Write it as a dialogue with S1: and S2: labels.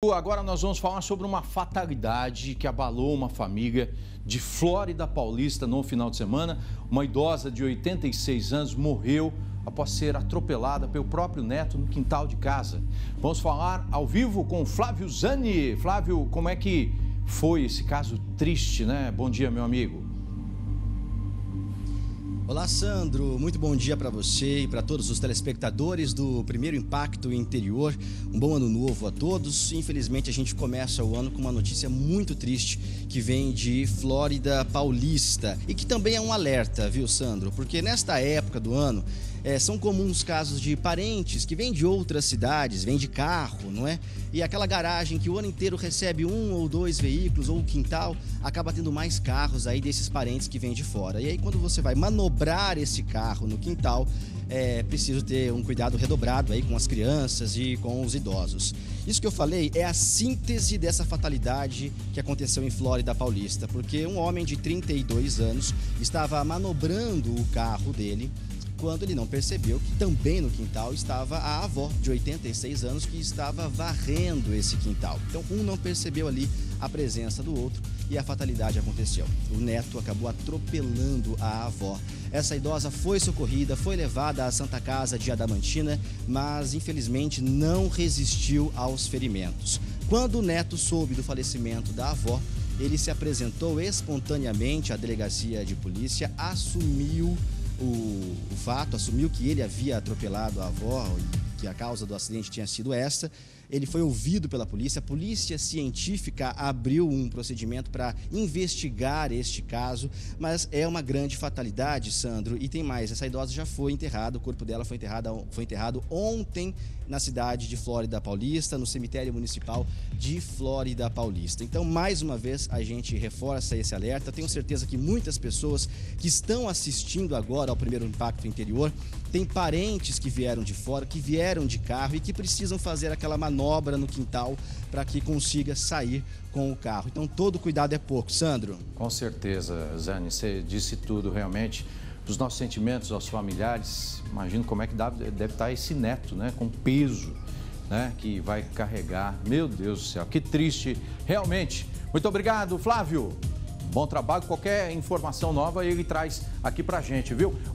S1: Agora nós vamos falar sobre uma fatalidade que abalou uma família de Flórida Paulista no final de semana. Uma idosa de 86 anos morreu após ser atropelada pelo próprio neto no quintal de casa. Vamos falar ao vivo com Flávio Zani. Flávio, como é que foi esse caso triste, né? Bom dia, meu amigo.
S2: Olá, Sandro. Muito bom dia para você e para todos os telespectadores do Primeiro Impacto Interior. Um bom ano novo a todos. Infelizmente, a gente começa o ano com uma notícia muito triste que vem de Flórida Paulista e que também é um alerta, viu, Sandro? Porque nesta época do ano é, são comuns casos de parentes que vêm de outras cidades, vêm de carro, não é? E aquela garagem que o ano inteiro recebe um ou dois veículos ou o quintal acaba tendo mais carros aí desses parentes que vêm de fora. E aí quando você vai manobrar esse carro no quintal, é preciso ter um cuidado redobrado aí com as crianças e com os idosos. Isso que eu falei é a síntese dessa fatalidade que aconteceu em Flórida Paulista, porque um homem de 32 anos estava manobrando o carro dele quando ele não percebeu que também no quintal estava a avó de 86 anos que estava varrendo esse quintal. Então, um não percebeu ali a presença do outro e a fatalidade aconteceu. O neto acabou atropelando a avó. Essa idosa foi socorrida, foi levada à Santa Casa de Adamantina, mas infelizmente não resistiu aos ferimentos. Quando o neto soube do falecimento da avó, ele se apresentou espontaneamente à delegacia de polícia, assumiu o, o fato, assumiu que ele havia atropelado a avó e que a causa do acidente tinha sido essa ele foi ouvido pela polícia. A polícia científica abriu um procedimento para investigar este caso, mas é uma grande fatalidade, Sandro. E tem mais, essa idosa já foi enterrada, o corpo dela foi enterrado, foi enterrado ontem na cidade de Flórida Paulista, no cemitério municipal de Flórida Paulista. Então, mais uma vez, a gente reforça esse alerta. Tenho certeza que muitas pessoas que estão assistindo agora ao primeiro impacto interior têm parentes que vieram de fora, que vieram de carro e que precisam fazer aquela manobra manobra no quintal para que consiga sair com o carro. Então todo cuidado é pouco. Sandro?
S1: Com certeza, Zane, você disse tudo realmente. Os nossos sentimentos aos familiares, imagino como é que deve estar esse neto, né? Com peso, né? Que vai carregar. Meu Deus do céu, que triste, realmente. Muito obrigado, Flávio. Bom trabalho. Qualquer informação nova ele traz aqui pra gente, viu?